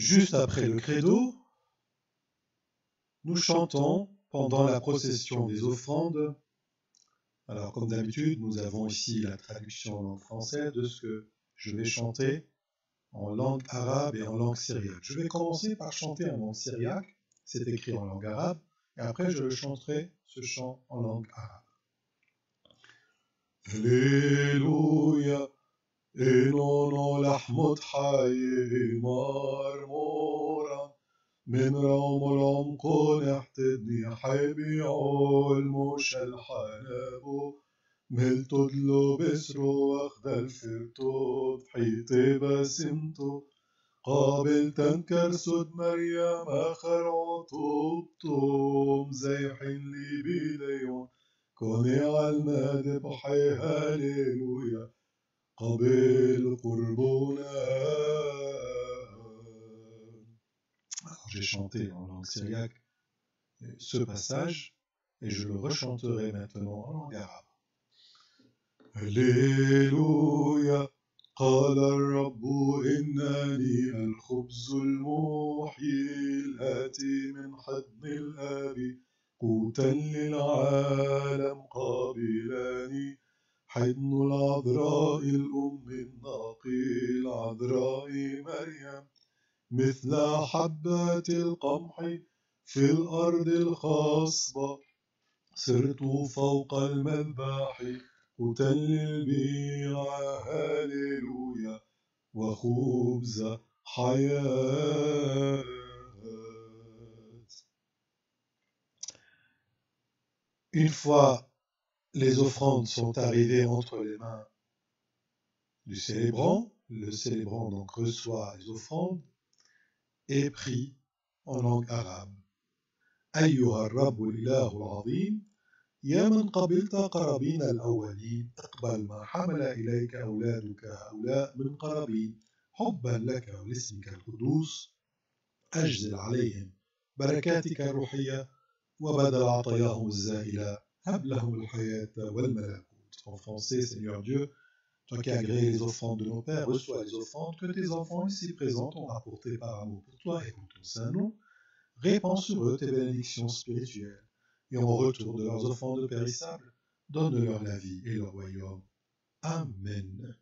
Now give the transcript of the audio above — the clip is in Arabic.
Juste après le credo, nous chantons pendant la procession des offrandes. Alors, comme d'habitude, nous avons ici la traduction en langue française de ce que je vais chanter en langue arabe et en langue syriaque. Je vais commencer par chanter en langue syriaque, c'est écrit en langue arabe, et après je chanterai ce chant en langue arabe. من روم العمق نحتدني حبي المش الحنابو. ملت دلو بسرو واخد الفرتو بحيطي بسمتو قابل تنكر سود مريم آخر عطوبتم زيحين لي بيديون كوني عالماد بحي هاليلويا قابل قربونا J'ai chanté en langue syriaque ce passage et je le rechanterai maintenant en langue arabe. Alléluia. قال الرب إنني الخبز المحيي الآتي من حضن الآب قوتا للعالم قابلاني حضن العذراء الأم الناقي العذراء مريم مثل حبات القمح في الأرض الخصبة سرت فوق المذبح أتلل بيع هاليلويا وخبز حياة Une fois les offrandes sont arrivées entre les mains du célébrant, le célébrant donc reçoit les offrandes et prie en langue arabe. أيها الرب الإله العظيم يا من قبلت قرابين الأولين اقبل ما حمل إليك أولادك هؤلاء من قرابين حبا لك ولاسمك القدوس. أجزل عليهم بركاتك الروحية وبدل عطاياهم الزائلة هب لهم الحياة والملكوت. En français, Seigneur Dieu, toi qui as agréé les offrandes de nos pères, reçois les offrandes que tes enfants ici présents ont rapportées par amour pour toi et pour ton saint nom. Répands sur eux tes bénédictions spirituelles et en retour de leurs offrandes périssables, donne-leur la vie et le royaume. Amen.